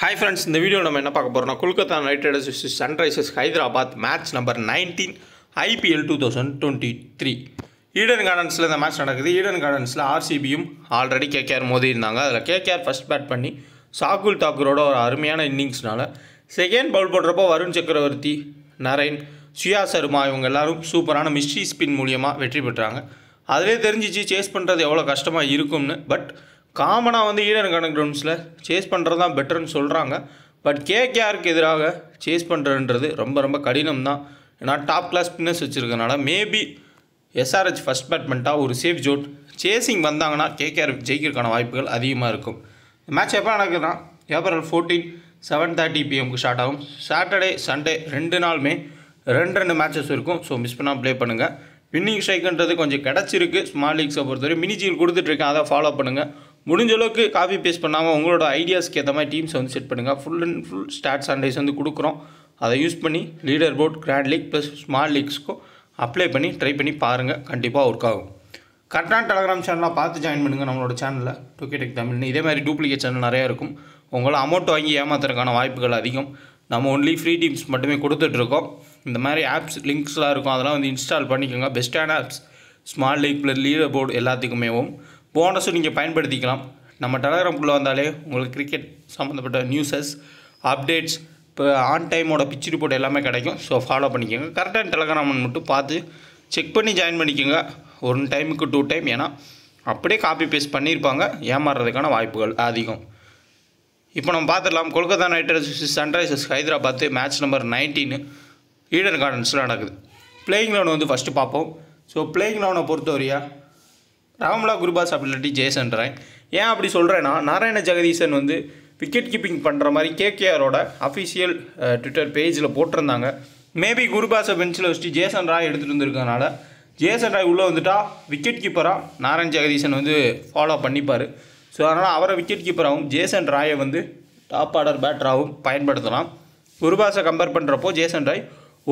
Hi friends இந்த video நம்ம என்ன பார்க்க போகிறோம்னா Kolkata Knight Riders vs Sunrisers Hyderabad match number nineteen IPL two thousand twenty three Eden கார்டன்ஸில் இந்த மேட்ச் நடக்குது. ஈடன் கார்டன்ஸில் ஆர்சிபியும் ஆல்ரெடி கேகேஆர் மோதி இருந்தாங்க. அதில் கேகேஆர் ஃபஸ்ட் பேட் பண்ணி சாகுல் தாக்கூரோட ஒரு அருமையான இன்னிங்ஸ்னால செகண்ட் பவுல் போடுறப்போ வருண் சக்கரவர்த்தி நரேன் சுயா சர்மா இவங்க எல்லாரும் சூப்பரான மிஸ்ட்ரி ஸ்பின் மூலியமாக வெற்றி பெற்றாங்க. அதிலே தெரிஞ்சிச்சு சேஸ் பண்ணுறது எவ்வளோ கஷ்டமாக இருக்கும்னு பட் காமனாக வந்து ஈடன் கார்டன் கிரவுண்ட்ஸில் சேஸ் பண்ணுறது தான் பெட்டர்னு சொல்கிறாங்க பட் கேகேஆருக்கு எதிராக சேஸ் பண்ணுறதுன்றது ரொம்ப ரொம்ப கடினம் தான் ஏன்னா டாப் கிளாஸ் ஸ்பின்னர்ஸ் வச்சுருக்கனால மேபி எஸ்ஆர்ஹெச் ஃபஸ்ட் பேட்மெண்ட்டாக ஒரு சேஃப் ஜோட் சேசிங் வந்தாங்கன்னா கேகேஆர் ஜெயிக்கிறதுக்கான வாய்ப்புகள் அதிகமாக இருக்கும். மேட்ச் எப்போ நடக்குதுன்னா ஏப்ரல் ஃபோர்டீன் செவன் தேர்ட்டி பிஎம்க்கு ஸ்டார்ட் ஆகும். சாட்டர்டே சண்டே ரெண்டு நாளுமே ரெண்டு ரெண்டு மேட்சஸ் இருக்கும். ஸோ மிஸ் பண்ணால் ப்ளே பண்ணுங்கள் வின்னிங் ஸ்ட்ரைக்குன்றது கொஞ்சம் கிடச்சிருக்கு. ஸ்மால் லீக்ஸை பொறுத்தவரை மினிஜியில் கொடுத்துட்ருக்கேன் அதை ஃபாலோ பண்ணுங்கள் முடிஞ்ச அளவுக்கு காப்பி பேஸ்ட் பண்ணாமல் உங்களோட ஐடியாஸ்க்கு ஏற்ற மாதிரி டீம்ஸ் வந்து செட் பண்ணுங்கள் full and full stat Sundays வந்து கொடுக்குறோம். அதை யூஸ் பண்ணி leader board grand league plus small லீக்ஸ்க்கும் apply பண்ணி ட்ரை பண்ணி பாருங்கள் கண்டிப்பாக ஒர்க் ஆகும். கரெக்டான டெலகிராம் சேனலாக பார்த்து ஜாயின் பண்ணுங்கள் நம்மளோட சேனலில் டூகேடெக் தமிழ்னு இதே மாதிரி டூப்ளிகேட் சேனல் நிறையா இருக்கும். உங்களை அமௌண்ட் வாங்கி ஏமாத்துறதுக்கான வாய்ப்புகள் அதிகம். நம்ம ஒன்லி ஃப்ரீ டீம்ஸ் மட்டுமே கொடுத்துட்ருக்கோம் இந்த மாதிரி ஆப்ஸ் லிங்க்ஸ்லாம் இருக்கும். அதெல்லாம் வந்து இன்ஸ்டால் பண்ணிக்கோங்க. பெஸ்ட்டான apps small league plus leaderboard எல்லாத்துக்குமேவும். போனஸும் நீங்கள் பயன்படுத்திக்கலாம். நம்ம டெலகிராம்குள்ளே வந்தாலே உங்களுக்கு கிரிக்கெட் சம்மந்தப்பட்ட நியூஸஸ் அப்டேட்ஸ் இப்போ ஆன் டைமோட பிச்சு ரிப்போர்ட் எல்லாமே கிடைக்கும். ஸோ ஃபாலோ பண்ணிக்கோங்க. கரெக்டான டெலகிராம்னு மட்டும் பார்த்து செக் பண்ணி ஜாயின் பண்ணிக்கோங்க. ஒன் டைமுக்கு டூ டைம் ஏன்னா அப்படியே காப்பி பேஸ்ட் பண்ணியிருப்பாங்க. ஏமாறுறதுக்கான வாய்ப்புகள் அதிகம். இப்போ நம்ம பார்த்துடலாம். Kolkata Knight Riders Sunrisers Hyderabad match number nineteen Eden கார்டன்ஸில் நடக்குது. பிளேயிங் லெவன் வந்து ஃபஸ்ட்டு பார்ப்போம். ஸோ பிளேயிங் லெவனை பொறுத்தவரையா ராம்லா குருபாஸ் அப்படி ஜெயசன் ராய் ஏன் அப்படி சொல்கிறேன்னா நாராயண ஜெகதீசன் வந்து விக்கெட் கீப்பிங் பண்ணுற மாதிரி கேகேஆரோட அஃபிஷியல் ட்விட்டர் பேஜில் போட்டிருந்தாங்க. மேபி குருபாஸை பெஞ்சில் வச்சுட்டு ஜேசன் ராய் எடுத்துகிட்டு வந்திருக்கனால ஜேசன் ராய் உள்ளே வந்துட்டா விக்கெட் கீப்பராக நாராயண் ஜெகதீசன் வந்து ஃபாலோ பண்ணிப்பார். ஸோ அதனால் அவரை விக்கெட் கீப்பராகவும் ஜேசன் ராயை வந்து டாப் ஆர்டர் பேட்டராகவும் பயன்படுத்தலாம். குருபாஸை கம்பேர் பண்ணுறப்போ ஜேசன் ராய்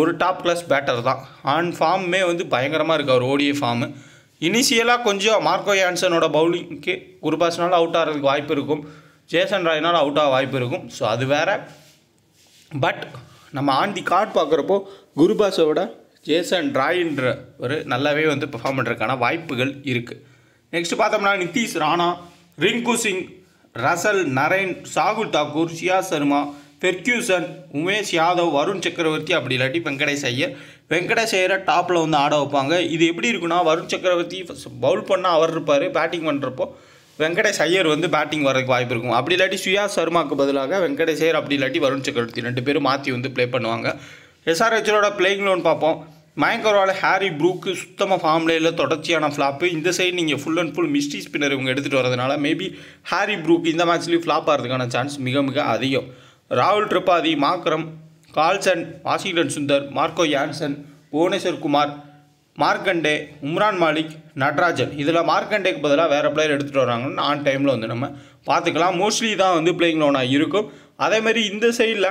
ஒரு டாப் கிளாஸ் பேட்டர் தான். ஆன் ஃபார்முமே வந்து பயங்கரமாக இருக்குது அவர் ஓடிய ஃபார்மு இனிஷியலாக கொஞ்சம் மார்க்கோ யான்சனோட பவுலிங்க்கு குருபாஸ்னால அவுட் ஆகிறதுக்கு வாய்ப்பு இருக்கும். ஜேசன் ராய்னால் அவுட் ஆக வாய்ப்பு இருக்கும். ஸோ அது வேறு. பட் நம்ம ஆன் தி கார்டு பார்க்குறப்போ குருபாஸோட ஜேசன் ராயின்ற ஒரு நல்லாவே வந்து பெர்ஃபார்ம் பண்ணுறதுக்கான வாய்ப்புகள் இருக்குது நெக்ஸ்ட் பார்த்தோம்னா Nitish Rana Rinku Singh Russell Narine Shardul Thakur Suyash Sharma Ferguson Umesh Yadav Varun Chakravarthy அப்படி இல்லாட்டி வெங்கடேஷ் ஐயர். வெங்கடேஷ் ஐயரை டாப்பில் வந்து ஆட வைப்பாங்க. இது எப்படி இருக்குன்னா வருண் சக்கரவர்த்தி பவுல் பண்ணால் அவர் இருப்பார் பேட்டிங் பண்ணுறப்போ வெங்கடேஷ் ஐயர் வந்து பேட்டிங் வரதுக்கு வாய்ப்பு இருக்கும். அப்படி இல்லாட்டி சுயா சர்மாக்கு பதிலாக வெங்கடேஷ் ஐயர் அப்படி இல்லாட்டி வருண் சக்கரவர்த்தி ரெண்டு பேரும் மாற்றி வந்து ப்ளே பண்ணுவாங்க. எஸ்ஆர்ஹெச்சோட பிளேயிங் லோன் பார்ப்போம். மயங்கரோட ஹாரி ப்ரூக்கு சுத்தமாக ஃபார்ம்ல இல்லை தொடர்ச்சியான ஃப்ளாப்பு இந்த சைடு நீங்கள் full and full mystery spinner இவங்க எடுத்துகிட்டு வரதுனால மேபி ஹாரி ப்ரூக் இந்த மேட்ச்லேயும் ஃப்ளாப் ஆகிறதுக்கான சான்ஸ் மிக மிக அதிகம். ராகுல் Tripathi Markram Klaasen Washington Sundar Marco Jansen Bhuvneshwar Kumar Markande Umran Malik Natarajan. இதில் மார்க்கண்டேக்கு பதிலாக வேறு பிளேயர் எடுத்துகிட்டு வராங்கன்னு ஆன் டைமில் வந்து நம்ம பார்த்துக்கலாம். மோஸ்ட்லி தான் வந்து பிளேயிங் லோனாக இருக்கும் அதேமாதிரி இந்த சைடில்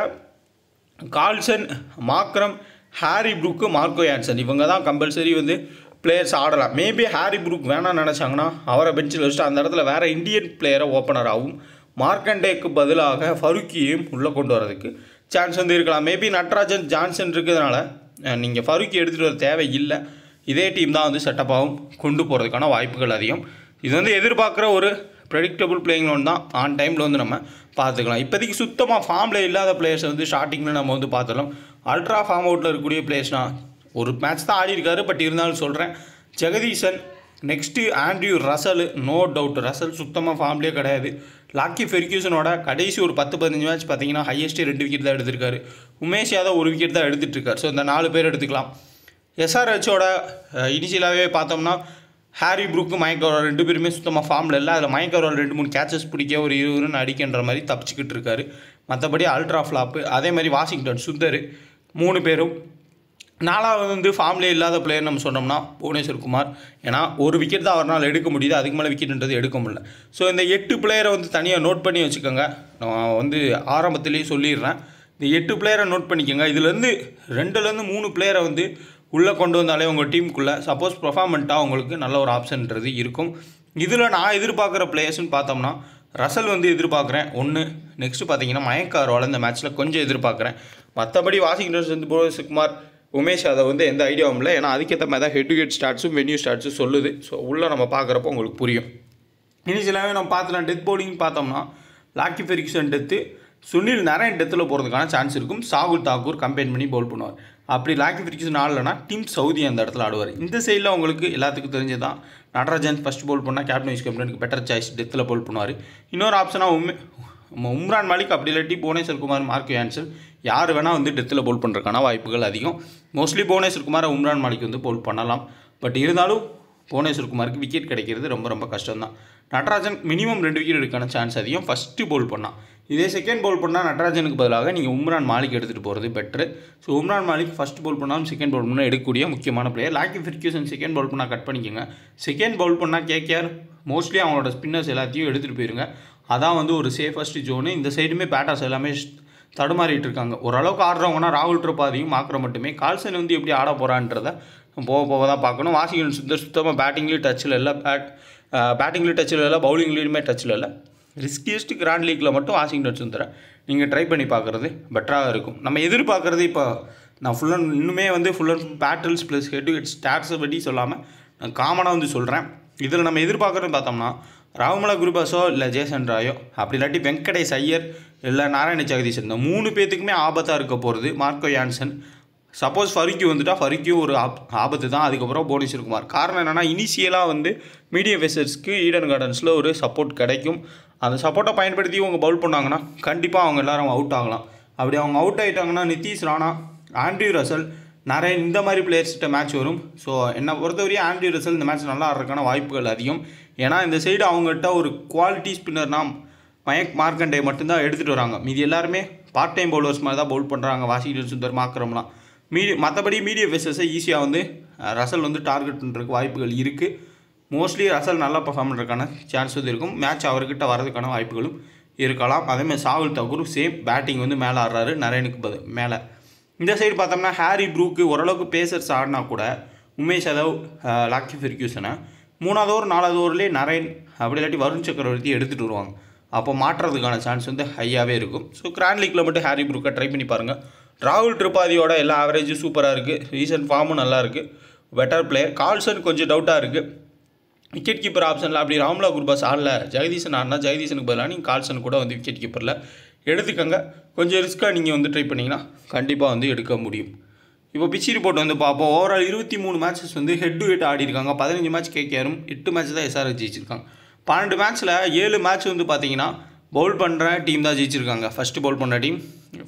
Klaasen Markram Harry Brook Marco Jansen. இவங்க தான் கம்பல்சரி வந்து பிளேயர்ஸ் ஆடலாம். மேபி ஹாரி புரூக் வேணாம்னு நினச்சாங்கன்னா அவரை பெஞ்சில் வச்சுட்டு அந்த இடத்துல வேறு இந்தியன் பிளேயரை ஓப்பனர் ஆகும் மார்க்கண்டேக்கு பதிலாக ஃபருக்கியையும் உள்ளே கொண்டு வரதுக்கு சான்ஸ் வந்து இருக்கலாம். மேபி நட்ராஜன் ஜான்சன் இருக்கிறதுனால நீங்கள் ஃபருக்கி எடுத்துகிட்டு வர தேவை இல்லை. இதே டீம் தான் வந்து செட்டப்பாகவும் கொண்டு போகிறதுக்கான வாய்ப்புகள் அதிகம். இது வந்து எதிர்பார்க்குற ஒரு ப்ரெடிக்டபுள் பிளேயிங் லோன் தான். ஆன் டைமில் வந்து நம்ம பார்த்துக்கலாம். இப்போதைக்கு சுத்தமாக ஃபார்மில் இல்லாத பிளேயர்ஸை வந்து ஸ்டார்டிங்கில் நம்ம வந்து பார்த்துக்கலாம் அல்ட்ரா ஃபார்ம் அவுட்டில் இருக்கக்கூடிய பிளேயர்ஸ்னால் ஒரு மேட்ச் தான் ஆடி இருக்காரு பட் இருந்தாலும் சொல்கிறேன் Jagadeesan next Andrew Russell no doubt Russell சுத்தமாக ஃபார்ம்லேயே கிடையாது. லாக்கி ஃபெர்கியூசனோட கடைசி ஒரு பத்து பதினஞ்சு மேட்ச் பார்த்தீங்கன்னா ஹையஸ்ட்டு ரெண்டு விக்கெட் தான் எடுத்திருக்காரு. உமேஷ் யாதவ் ஒரு விக்கெட் தான் எடுத்துகிட்டுருக்காரு ஸோ இந்த நாலு பேர் எடுத்துக்கலாம். எஸ்ஆர்ஹெச்சோட இனிஷியலாகவே பார்த்தோம்னா ஹாரி ப்ரூக் மயக்கரோல் ரெண்டு பேருமே சுத்தமாக ஃபார்மில் இல்லை. அதில் மயக்கரோல் ரெண்டு மூணு கேச்சஸ் பிடிக்க ஒரு இருவருன்னு அடிக்கின்ற மாதிரி தப்பிச்சுக்கிட்டு இருக்காரு மற்றபடி அல்ட்ரா ஃப்ளாப்பு அதே மாதிரி வாஷிங்டன் சுந்தர் மூணு பேரும் நாலாவது வந்து ஃபார்ம்லே இல்லாத பிளேயர் நம்ம சொன்னோம்னா புவனேஸ்வர் குமார். ஏன்னா ஒரு விக்கெட் தான் அவரால் எடுக்க முடியுது. அதுக்கு மேலே விக்கெட்ன்றது எடுக்க முடியல. ஸோ இந்த எட்டு பிளேயரை வந்து தனியாக நோட் பண்ணி வச்சுக்கோங்க. நான் வந்து ஆரம்பத்துலேயே சொல்லிடுறேன். இந்த எட்டு பிளேயரை நோட் பண்ணிக்கோங்க. இதுலேருந்து ரெண்டுலேருந்து மூணு பிளேயரை வந்து உள்ளே கொண்டு வந்தாலே உங்கள் டீமுக்குள்ளே சப்போஸ் பர்ஃபார்மெண்ட்டாக உங்களுக்கு நல்ல ஒரு ஆப்ஷன்ன்றது இருக்கும். இதில் நான் எதிர்பார்க்குற பிளேயர்ஸ்னு பார்த்தோம்னா ரசல் வந்து எதிர்பார்க்குறேன். ஒன்று நெக்ஸ்ட்டு பார்த்தீங்கன்னா மயக்க இந்த மேட்ச்சில் கொஞ்சம் எதிர்பார்க்குறேன். மற்றபடி வாஷிங்டன் வந்து புவனேஸ்குமார் உமேஷ் அதை வந்து எந்த ஐடியாவும் இல்லை. ஏன்னா அதுக்கேற்ற மாதிரி தான் ஹெட் டு ஹெட் ஸ்டார்ட்ஸும் வென்யூ ஸ்டார்ட்ஸும் சொல்லுது. ஸோ உள்ளே நம்ம பார்க்குறப்போ உங்களுக்கு புரியும். இனிஷியலாகவே நம்ம பார்த்துலாம் டெத் பவுலிங் பார்த்தோம்னா லாக்கி ஃபெரிக்சன் டெத்து சுனில் நிறைய டெத்தில் போகிறதுக்கான சான்ஸ் இருக்கும். சாகுல் தாக்கூர் கம்பைன் பண்ணி பவுல் பண்ணுவார். அப்படி லாக்கி ஃபெரிக்சன் ஆடலைனா டீம் சவுதி அந்த இடத்துல ஆடுவார். இந்த சைடில் உங்களுக்கு எல்லாத்துக்கும் தெரிஞ்சதான் நடராஜன் ஃபஸ்ட் பவுல் பண்ணால் கேப்டன் வைஸ் கேப்டனுக்கு பெட்டர் சாய்ஸ் டெத்தில் பவுல் பண்ணுவார். இன்னொரு ஆப்ஷனாக உமே நம்ம உம்ரான் மாலிக் அப்படி இல்லாட்டி புவனேஸ்வர் குமார் மார்க் யான்சன் யார் வேணால் வந்து டெத்தில் போல் பண்ணுறதுக்கான வாய்ப்புகள் அதிகம். மோஸ்ட்லி புவனேஸ்வர் குமார் உம்ரான் மாலிக் வந்து போல் பண்ணலாம். பட் இருந்தாலும் புவனேஸ்வர் குமாருக்கு விக்கெட் கிடைக்கிறது ரொம்ப ரொம்ப கஷ்டம் தான் நடராஜன் மினிமம் ரெண்டு விக்கெட் எடுக்கான சான்ஸ் அதிகம். ஃபஸ்ட்டு பவுல் பண்ணால் இதே செகண்ட் பவுல் பண்ணால் நடராஜனுக்கு பதிலாக நீங்கள் உம்ரான் மாலிக் எடுத்துகிட்டு போகிறது பெட்ரு so Umran Malik first bowl பண்ணாலும் செகண்ட் பவுல் பண்ணால் எடுக்கக்கூடிய முக்கியமான player Lockie Ferguson second bowl பண்ணால் கட் பண்ணிக்கோங்க. செகண்ட் பவுல் பண்ணால் கேகேஆர் மோஸ்ட்லி அவங்களோட ஸ்பின்னர்ஸ் எல்லாத்தையும் எடுத்துகிட்டு போயிருங்க. அதான் வந்து ஒரு சேஃபஸ்ட் ஜோனு இந்த சைடுமே பேட்டர்ஸ் எல்லாமே தடுமாறிட்டு இருக்காங்க. ஓரளவுக்கு ஆடுறவங்கன்னா ராகுல் ட்ரிபாதியும் மாக்கிற மட்டுமே. கால்சன் வந்து எப்படி ஆட போகிறான்றத போக போக தான் பார்க்கணும். வாஷிங்டன் சுத்த சுத்தமாக பேட்டிங்லேயும் டச்சில் இல்லை. பேட் பேட்டிங்லேயும் டச்சில் இல்லை. பவுலிங்லேயுமே டச்சில் இல்லை. ரிஸ்கியஸ்ட் கிராண்ட் லீக்கில் மட்டும் வாஷிங்டன் சுந்தரை நீங்கள் ட்ரை பண்ணி பார்க்குறது பெட்டராக இருக்கும். நம்ம எதிர்பார்க்குறது இப்போ நான் ஃபுல் அண்ட் இன்னுமே வந்து full and battles plus head to head ஸ்டாட்ஸை பற்றி சொல்லாமல் நான் காமனாக வந்து சொல்கிறேன் இதில் நம்ம எதிர்பார்க்குறது பார்த்தோம்னா ராகுமலா குருபாஸோ இல்லை ஜேசன் ராயோ அப்படி இல்லாட்டி வெங்கடேஷ் ஐயர் இல்லை நாராயண ஜெகதீஷ் இந்த மூணு பேத்துக்குமே ஆபத்தாக இருக்க போகிறது மார்க்கோ யான்சன். சப்போஸ் ஃபருக்கி வந்துட்டால் ஃபருக்கியும் ஒரு ஆப் ஆபத்து தான். அதுக்கப்புறம் போனீஸ்வர் குமார். காரணம் என்னென்னா இனிஷியலாக வந்து மீடியம் ஃபேசர்ஸ்க்கு ஈடன் கார்டன்ஸில் ஒரு சப்போர்ட் கிடைக்கும். அந்த சப்போர்ட்டை பயன்படுத்தி அவங்க பவுல் பண்ணாங்கன்னா கண்டிப்பாக அவங்க எல்லாரும் அவுட் ஆகலாம். அப்படி அவங்க அவுட் ஆகிட்டாங்கன்னா நிதிஷ் ராணா ஆண்ட்ரியூ ரசல் நிறைய இந்த மாதிரி பிளேயர்ஸ்கிட்ட மேட்ச் வரும். ஸோ என்னை பொறுத்தவரையும் ஆண்ட்ரியூ ரசல் இந்த மேட்ச் நல்லா ஆடுறதுக்கான வாய்ப்புகள் அதிகம். ஏன்னா இந்த சைடு அவங்ககிட்ட ஒரு குவாலிட்டி ஸ்பின்னர்னா மயக் மார்க்கண்டே மட்டும்தான் எடுத்துகிட்டு வராங்க. மீதி எல்லாருமே பார்ட் டைம் பவுலர்ஸ் மாதிரி தான் பவுல் பண்ணுறாங்க வாஷிங்டன் சுந்தர் மாக்கிறோம்லாம் மீடி மற்றபடி மீடியம் ஃபேஸஸை ஈஸியாக வந்து ரசல் வந்து டார்கெட் பண்ணுறதுக்கு வாய்ப்புகள் இருக்குது மோஸ்ட்லி ரசல் நல்லா பர்ஃபார்ம் பண்ணுறதுக்கான சான்ஸும் இருக்கும். மேட்ச் அவர்கிட்ட வரதுக்கான வாய்ப்புகளும் இருக்கலாம். அதேமாதிரி சாகுல் தகூரும் சேம் பேட்டிங் வந்து மேலே ஆடுறாரு. நரேனுக்கு பதில் மேலே. இந்த சைடு பார்த்தோம்னா ஹாரி ப்ரூக்கு ஓரளவுக்கு பேசர்ஸ் ஆடினா கூட உமேஷ் யாதவ் லாக்கி ஃபெர்கியூசனை மூணாவது ஓவர் நாலாவது ஓவர்லேயே நரேன் அப்படி இல்லாட்டி வருண் சக்கரவர்த்தி எடுத்துகிட்டு வருவாங்க. அப்போ மாற்றுறதுக்கான சான்ஸ் வந்து ஹையாகவே இருக்கும். ஸோ கிராண்ட் லீக்கில் மட்டும் ஹாரி ப்ரூக்கை ட்ரை பண்ணி பாருங்கள் ராகுல் திரிபாதியோட எல்லா ஆவரேஜும் சூப்பராக இருக்குது ரீசன்ட் ஃபார்மும் நல்லா இருக்குது பெட்டர் பிளேயர் கால்சன் கொஞ்சம் டவுட்டாக இருக்குது விக்கெட் கீப்பர் ஆப்ஷனில் அப்படி ராம்லா குர்பாஸ் ஆடல ஜெகதீசன் ஆடினா ஜெகதீசனுக்கு பதிலாக நீங்கள் கால்சன் கூட வந்து விக்கெட் கீப்பரில் எடுத்துக்கங்க. கொஞ்சம் ரிஸ்க்காக நீங்கள் வந்து ட்ரை பண்ணிங்கன்னா கண்டிப்பாக வந்து எடுக்க முடியும். இப்போ பிச் ரிப்போர்ட் வந்து பார்ப்போம். ஓவரால் இருபத்தி மூணு மேட்சஸ் வந்து ஹெட் டு ஹெட் ஆடிருக்காங்க பதினஞ்சு மேட்ச் கேகேஆரும் எட்டு மேட்ச் தான் எஸ்ஆர்எஸ் ஜெயிச்சிருக்காங்க. பன்னெண்டு மேட்ச்சில் ஏழு மேட்ச் வந்து பார்த்தீங்கன்னா பவுல் பண்ணுற டீம் தான் ஜெயிச்சிருக்காங்க. ஃபஸ்ட்டு பவுல் பண்ண டீம்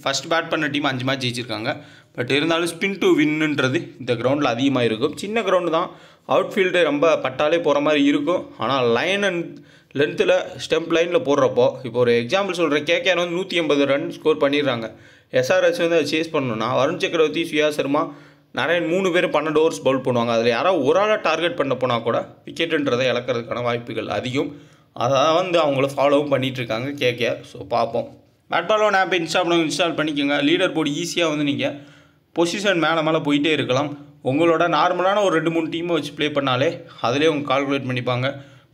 ஃபஸ்ட் பேட் பண்ண டீம் அஞ்சு மேட்ச் ஜெயிச்சிருக்காங்க. பட் இருந்தாலும் ஸ்பின் டு வின்னுன்றது இந்த கிரவுண்டில் அதிகமாக இருக்கும். சின்ன கிரவுண்டு தான். அவுட்ஃபீல்டு ரொம்ப பட்டாலே போகிற மாதிரி இருக்கும். ஆனால் லைன் அண்ட் லென்த்தில் ஸ்டெம்ப் லைனில் போடுறப்போ இப்போ ஒரு எக்ஸாம்பிள் சொல்கிறேன் கேகேஆர் வந்து நூற்றி எண்பது ரன் ஸ்கோர் பண்ணிடுறாங்க. எஸ்ஆர்எஸ் வந்து அதை சேஸ் பண்ணணும்னா வருண் சக்கரவர்த்தி சுயா சர்மா நிறைய மூணு பேர் பன்னெண்டு ஓவர்ஸ் பவுல் பண்ணுவாங்க அதில் யாராவது ஒரு ஆளாக டார்கெட் பண்ண போனால் கூட விக்கெட்டுன்றதை இழக்கிறதுக்கான வாய்ப்புகள் அதிகம். அதை வந்து அவங்கள ஃபாலோவும் பண்ணிகிட்ருக்காங்க கேகேஆர் ஸோ பார்ப்போம். Bat one app install install பண்ணிக்கோங்க. லீடர் போர்டு ஈஸியாக வந்து நீங்கள் பொசிஷன் மேலே மேலே போயிட்டே இருக்கலாம். உங்களோட நார்மலான ஒரு ரெண்டு மூணு டீமை வச்சு ப்ளே பண்ணாலே அதிலே அவங்க கால்குலேட் பண்ணிப்பாங்க.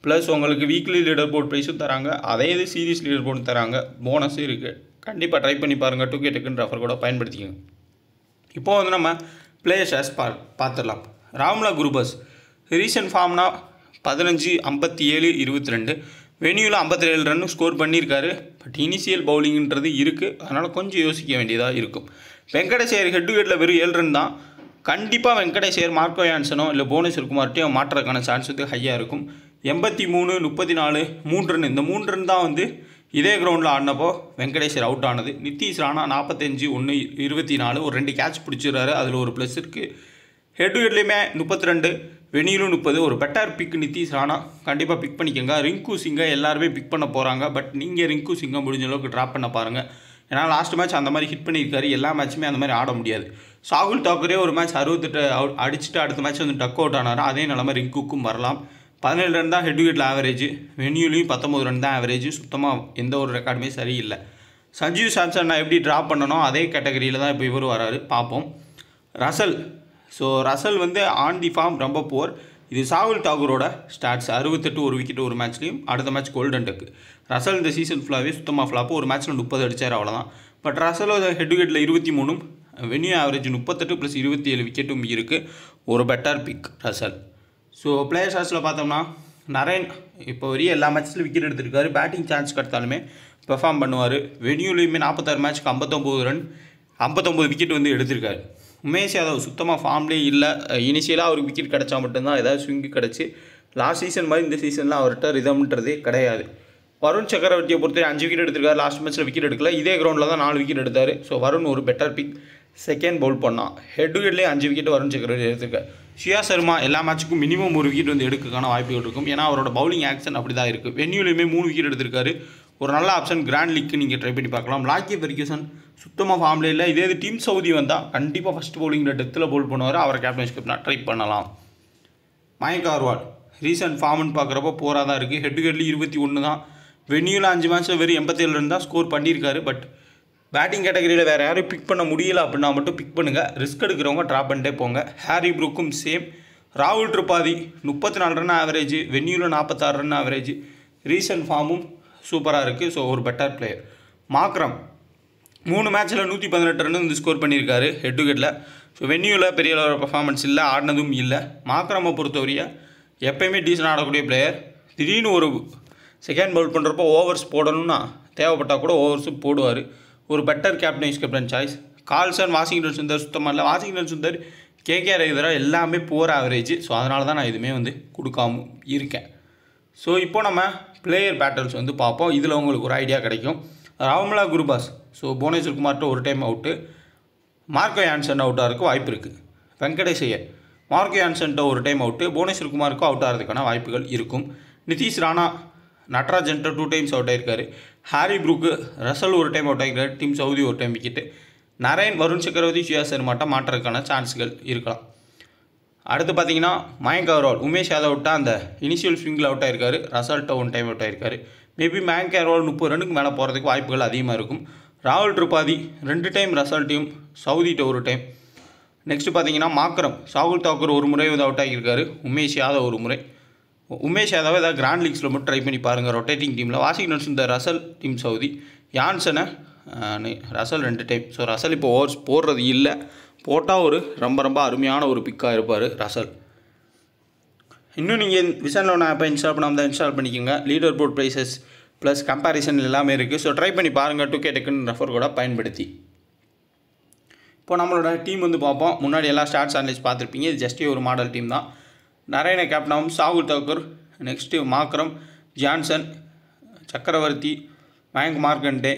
ப்ளஸ் உங்களுக்கு வீக்லி லீடர் போர்ட் ப்ரைஸும் தராங்க. அதே இது சீரியஸ் லீடர் போர்டும் தராங்க. போனஸும் இருக்குது கண்டிப்பாக ட்ரை பண்ணி பாருங்கள் டூ கே டெக்குன்னு ஆஃபர் கூட பயன்படுத்திக்கோங்க. இப்போது வந்து நம்ம பிளேயர்ஸ் ஆஸ் பா பார்த்துடலாம் ராம்லா குருபஸ். ரீசன்ட் ஃபார்ம்னா பதினஞ்சு ஐம்பத்தி ஏழு இருபத்தி ரெண்டு வெனியூவில் ஐம்பத்தி ஏழு ரன் ஸ்கோர் பண்ணியிருக்காரு பட் இனிஷியல் பவுலிங்ன்றது இருக்குது அதனால் கொஞ்சம் யோசிக்க வேண்டியதாக இருக்கும். வெங்கடேஷ் ஹெட் டு ஹெட்டில் வெறும் ஏழு ரன் தான். கண்டிப்பாக வெங்கடேஷ் மார்க்கோ யான்சனோ இல்லை புவனேஸ்வர் குமார்ட்டையும் மாற்றுறதுக்கான சான்ஸ் வந்து ஹையாக இருக்கும். எண்பத்தி மூணு முப்பத்தி நாலு மூன்று ரன் இந்த மூன்று ரன் தான் வந்து இதே கிரவுண்டில் ஆடினப்போ வெங்கடேஷர் அவுட் ஆனது. நிதிஷ் ராணா நாற்பத்தஞ்சு ஒன்று இருபத்தி நாலு ஒரு ரெண்டு கேட்ச் பிடிச்சிடுறாரு. அதில் ஒரு ப்ளஸ் இருக்குது ஹெட் டு ஹெட்லேயுமே முப்பத்தி ரெண்டு வெனியிலும் முப்பது. ஒரு பெட்டர் பிக் நிதிஷ் ராணா. கண்டிப்பாக பிக் பண்ணிக்கோங்க. ரிங்கு சிங்கை எல்லாருமே பிக் பண்ண போகிறாங்க பட் நீங்கள் ரிங்கு சிங்கை முடிஞ்ச அளவுக்கு ட்ராப் பண்ண பாருங்கள் ஏன்னா லாஸ்ட் மேட்ச் அந்த மாதிரி ஹிட் பண்ணியிருக்காரு. எல்லா மேட்சுமே அந்த மாதிரி ஆட முடியாது. சாகுல் தாக்கரே ஒரு மேட்ச் அறுபத்தெட்டு அவுட் அடிச்சுட்டு அடுத்த மேட்ச் வந்து டக் அவுட் ஆனார் அதே நிலமை ரிங்குக்கும் வரலாம். பதினேழு ரன் தான் ஹெட் டு ஆவரேஜ் வென்யூலையும் பத்தொம்பது ரன் தான் ஆவரேஜ் சுத்தமாக எந்த ஒரு ரெக்கார்டுமே சரியில்லை. சஞ்சீவ் சாம்சன் நான் எப்படி ட்ராப் பண்ணனோ அதே கேட்டகரியில் தான் இப்போ இவர் வராரு. பார்ப்போம். ரசல். ஸோ ரசல் வந்து ஆன் தி ஃபார்ம் ரொம்ப போர் இது சாகுல் தாகூரோட ஸ்டாட்ஸ் அறுபத்தெட்டு ஒரு விக்கெட் ஒரு மேட்ச்லையும் அடுத்த மேட்ச் கோல்டன் டக்கு ரசல் இந்த சீசன் ஃபுல்லாகவே சுத்தமாக ஃப்ளாப்பு ஒரு மேட்ச்சில் முப்பது அடித்தார் அவ்வளோதான் பட் ரசலோட ஹெட் விக்கெட்டில் இருபத்தி மூணும் வென்யூ ஆவரேஜ் முப்பத்தெட்டு ப்ளஸ் இருபத்தி ஏழு விக்கெட்டும் இருக்குது ஒரு better pick Russell. So players ஹாஸில் பார்த்தோம்னா நரேன் இப்போ வரையும் எல்லா மேட்ச்லையும் விக்கெட் எடுத்திருக்காரு. பேட்டிங் சான்ஸ் கிடைத்தாலுமே பெர்ஃபார்ம் பண்ணுவார். வென்யூலையுமே நாற்பத்தாறு மேட்ச்க்கு ஐம்பத்தொம்போது ரன் ஐம்பத்தொம்போது விக்கெட் வந்து எடுத்திருக்காரு. உமேஷ் யாதவ் சுத்தமாக ஃபார்ம்லேயே இல்லை. இனிஷியலாக அவருக்கு விக்கெட் கிடச்சா மட்டும்தான் ஏதாவது ஸ்விங்கு கிடச்சி லாஸ்ட் சீசன் மாதிரி இந்த சீசனில் அவர்கிட்ட ரிதம்ன்றதே கிடையாது. வருண் சக்கரவர்த்தியை பொறுத்தவரை அஞ்சு விக்கெட் எடுத்திருக்காரு லாஸ்ட் மேட்ச்சில் விக்கெட் எடுக்கல. இதே கிரவுண்டில் தான் நாலு விக்கெட் எடுத்தார். ஸோ வருண் ஒரு பெட்டர் பிக் செகண்ட் பவுல் பண்ணான் ஹெட் விக்கெட்லேயே அஞ்சு விக்கெட் வருண் சக்கரவர்த்தி எடுத்திருக்காரு. ஷியா சர்மா எல்லா மேட்ச்சுக்கும் மினிமம் ஒரு விக்கெட் வந்து எடுக்கக்கான வாய்ப்புகள் இருக்கும். ஏன்னா அவரோட பவுலிங் ஆக்ஷன் அப்படி தான் இருக்குது வென்யூலையுமே மூணு விக்கெட் எடுத்திருக்காரு. ஒரு நல்ல ஆப்ஷன் கிராண்ட் லீக்கு நீங்கள் ட்ரை பண்ணி பார்க்கலாம். லாக்கி பெர்கியூசன் சுத்தமாக ஃபார்ம்ல இல்லை. இதே இது டீம் சவுதி வந்தால் கண்டிப்பாக ஃபஸ்ட் பவுலிங்கில் டெத்தில் பவுல் பண்ணுவார். அவரை கேப்டன்ஷிப் நான் ட்ரை பண்ணலாம். மயங்க் அர்வால் ரீசன்ட் ஃபார்ம்னு பார்க்குறப்போ போராக தான் இருக்குது ஹெட் ஹெட்லி இருபத்தி ஒன்று தான். வென்யூவில் அஞ்சு மேட்ச்சில் வெறும் எண்பத்தேழு ரன் தான் ஸ்கோர் பண்ணியிருக்காரு பட் பேட்டிங் கேட்டகரியில் வேறு யாரையும் பிக் பண்ண முடியல அப்படின்னா மட்டும் பிக் பண்ணுங்கள் ரிஸ்க் எடுக்கிறவங்க ட்ராப் பண்ணிட்டே போங்க. ஹாரி ப்ரூக்கும் சேம் ராகுல் திரிபாதி முப்பத்தி நாலு ரன் ஆவரேஜ் வென்யூவில் நாற்பத்தாறு ரன் ஆவரேஜ் ரீசன்ட் ஃபார்மும் சூப்பராக இருக்குது ஸோ ஒரு பெட்டர் பிளேயர் மாக்ரம் மூணு மேட்ச்சில் நூற்றி பதினெட்டு ரன் வந்து ஸ்கோர் பண்ணியிருக்காரு ஹெட் டு ஹெட்டில் ஸோ வென்யூவில் பெரிய அளவு பர்ஃபார்மன்ஸ் இல்லை ஆடினதும் இல்லை. மாக்ரமை பொறுத்தவரைய எப்போயுமே டீசெண்டாக ஆடக்கூடிய பிளேயர் திடீர்னு ஒரு செகண்ட் பவுல் பண்ணுறப்போ ஓவர்ஸ் போடணும்னா தேவைப்பட்டால் கூட ஓவர்ஸும் போடுவார். ஒரு better captain vice captain choice Klaasen Washington Sundar சுத்தமாக இல்லை. வாஷிங்டன் சுந்தர் கேகே ரவிதரா எல்லாமே போர் ஆவரேஜ் ஸோ அதனால தான் நான் எதுவுமே வந்து கொடுக்காம இருக்கேன். ஸோ இப்போ நம்ம பிளேயர் பேட்டர்ன்ஸ் வந்து பார்ப்போம். இதில் உங்களுக்கு ஒரு ஐடியா கிடைக்கும். ராமலா குருபாஸ். ஸோ புவனேஸ்வர் குமார்கிட்ட ஒரு time out Marco Jansen out ஆகிறதுக்கு வாய்ப்பு இருக்குது வெங்கடேஷ் ஐயர் மார்க்கோ யான்சன்ட்ட ஒரு டைம் அவுட்டு புவனேஸ்வர் குமாருக்கும் அவுட் ஆகிறதுக்கான வாய்ப்புகள் இருக்கும். நிதிஷ் ராணா நட்ராஜன்ட்ட டூ டைம்ஸ் அவுட் ஆயிருக்காரு. ஹாரி ப்ரூக்கு ரசல் ஒரு டைம் அவுட் ஆகிருக்காரு டீம் சவுதி ஒரு time wicket Narine Varun Chakravarthy Suyash சர்மாட்ட மாற்றுறதுக்கான சான்ஸ்கள் இருக்கலாம். அடுத்து பார்த்தீங்கன்னா மயங்க் அகர்வால் உமேஷ் யாதவ் விட்டா அந்த இனிஷியல் ஸ்விங்கில் அவுட் ஆயிருக்காரு ரசல்ட்ட ஒன் டைம் அவுட் ஆயிருக்காரு மேபி மயங்க் அகர்வால் முப்பது ரன்னுக்கு மேலே போகிறதுக்கு வாய்ப்புகள் அதிகமாக இருக்கும். ராகுல் திரிபாதி ரெண்டு டைம் ரசல்ட்டையும் சவுதிட்ட ஒரு டைம் நெக்ஸ்ட் பார்த்தீங்கன்னா மாக்ரம் சாகுல் தாக்கூர் ஒரு முறை வந்து அவுட் ஆகியிருக்காரு. உமேஷ் யாதவ் ஒரு முறை. உமேஷ் யாதவ் ஏதாவது கிராண்ட் லீக்ஸில் மட்டும் ட்ரை பண்ணி பாருங்கள் ரொட்டேட்டிங் டீமில் Washington Sundar Russell Tim Southee. யான்சனை Russell ரெண்டு டைம் ஸோ ரசல் இப்போ ஓவர்ஸ் போடுறது இல்லை. போட்டால் ஒரு ரொம்ப ரொம்ப அருமையான ஒரு பிக்காக இருப்பார் ரசல். இன்னும் நீங்கள் விஷன் லோன் ஆப்பை இன்ஸ்டால் பண்ணாமல் தான் இன்ஸ்டால் பண்ணிக்கோங்க. Leader board prizes plus comparison எல்லாமே இருக்குது ஸோ ட்ரை பண்ணி பாருங்கள் டூ கே டெக்குன்னு ரெஃபர் கூட பயன்படுத்தி. இப்போ நம்மளோட டீம் வந்து பார்ப்போம். முன்னாடி எல்லா ஸ்டார்ட்ஸ் அனலைஸ் பார்த்துருப்பீங்க. இது ஜஸ்டே ஒரு மாடல் டீம் தான். Narine கேப்டனாவும் Shardul Thakur next Markram Jansen Chakravarthy Mayank Markande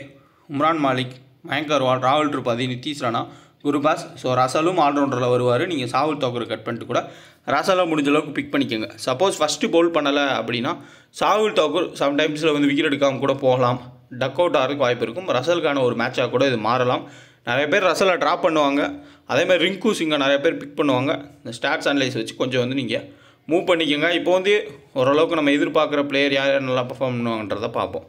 Umran Malik Mayank Agarwal ராகுல் திரிபாதி நிதிஷ் ராணா குருபாஸ் ஸோ ரசலும் ஆல்ரவுண்டரில் வருவார். நீங்கள் சாகுல் தாக்கூர் கட் பண்ணிட்டு கூட ரசலை முடிஞ்ச அளவுக்கு பிக் பண்ணிக்கோங்க. சப்போஸ் ஃபஸ்ட்டு பவுல் பண்ணலை அப்படின்னா சாகுல் தாக்கூர் சம்டைம்ஸில் வந்து விக்கெட் எடுக்காமல் கூட போகலாம். டக் அவுட் ஆகிறதுக்கு வாய்ப்பு இருக்கும். ரசலுக்கான ஒரு மேட்சாக கூட இது மாறலாம். நிறைய பேர் ரசலை ட்ராப் பண்ணுவாங்க. அதேமாதிரி ரிங்கு சிங்கை நிறைய பேர் பிக் பண்ணுவாங்க. இந்த ஸ்டாட்ஸ் அனலைஸ் வச்சு கொஞ்சம் வந்து நீங்கள் மூவ் பண்ணிக்கோங்க. இப்போ வந்து ஓரளவுக்கு நம்ம எதிர்பார்க்குற பிளேயர் யார் யார் நல்லா பர்ஃபார்ம் பண்ணுவாங்கன்றதை பார்ப்போம்.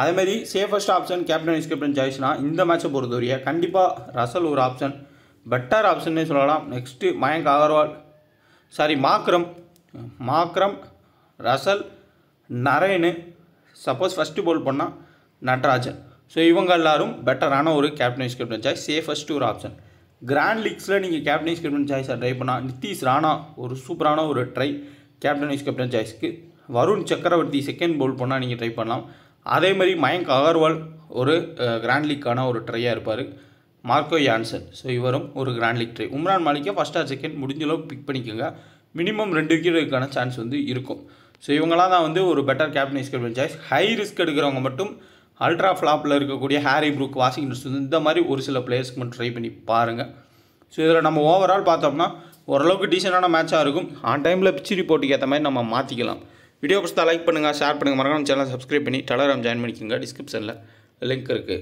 அதேமாதிரி safest option captain vice captain சாய்ஸ்னா இந்த மேட்சை பொறுத்தவரைய கண்டிப்பாக ரசல் ஒரு ஆப்ஷன் பெட்டர் ஆப்ஷன்னே சொல்லலாம். Next Mayank Agarwal sorry Markram Markram Russell Narine suppose first bowl பண்ணால் நட்ராஜன். ஸோ இவங்க எல்லாரும் பெட்டரான ஒரு captain vice captain choice safest ஒரு ஆப்ஷன் கிராண்ட் லீக்ஸில் நீங்கள் கேப்டன் வைஸ் கேப்டன் சாய்ஸை ட்ரை பண்ணால் நிதிஷ் ராணா ஒரு சூப்பரான ஒரு ட்ரை கேப்டன் வைஸ் கேப்டன் சாய்ஸ்க்கு வருண் சக்கரவர்த்தி செகண்ட் பவுல் பண்ணால் நீங்கள் ட்ரை பண்ணலாம். அதே மாதிரி மயங்க் அகர்வால் ஒரு கிராண்ட் லீக்கான ஒரு ட்ரையாக இருப்பார். Marco Jansen. ஸோ இவரும் ஒரு கிராண்ட் லீக் ட்ரை உம்ரான் மாலிக்கை ஃபஸ்ட் ஆர் செகண்ட் முடிஞ்ச அளவுக்கு பிக் பண்ணிக்கோங்க. மினிமம் ரெண்டு விக்கெட்டுக்கான சான்ஸ் வந்து இருக்கும். ஸோ இவங்களாம் தான் வந்து ஒரு better captain vice captain choice high risk எடுக்கிறவங்க மட்டும் அல்ட்ரா ஃப்ளாப்பில் இருக்கக்கூடிய ஹாரி ப்ரூக் வாஷிங்டன் சுந்தர் இந்த மாதிரி ஒரு சில பிளேயர்ஸ்க்கு மட்டும் ட்ரை பண்ணி பாருங்கள் ஸோ இதில் நம்ம ஓவரால் பார்த்தோம்னா ஓரளவுக்கு டீசெண்டான மேட்சாக இருக்கும். ஆன் டைமில் பிச்சு ரிப்போர்ட்டுக்கு ஏற்ற மாதிரி நம்ம மாற்றிக்கலாம் வீடியோ பிடிச்சா லைக் பண்ணுங்கள் ஷேர் பண்ணுங்கள் மறக்காம சேனல் சப்ஸ்கிரைப் பண்ணி டெலகிராம் ஜாயின் பண்ணிக்கோங்க. டிஸ்கிரிப்ஷனில் லிங்க் இருக்குது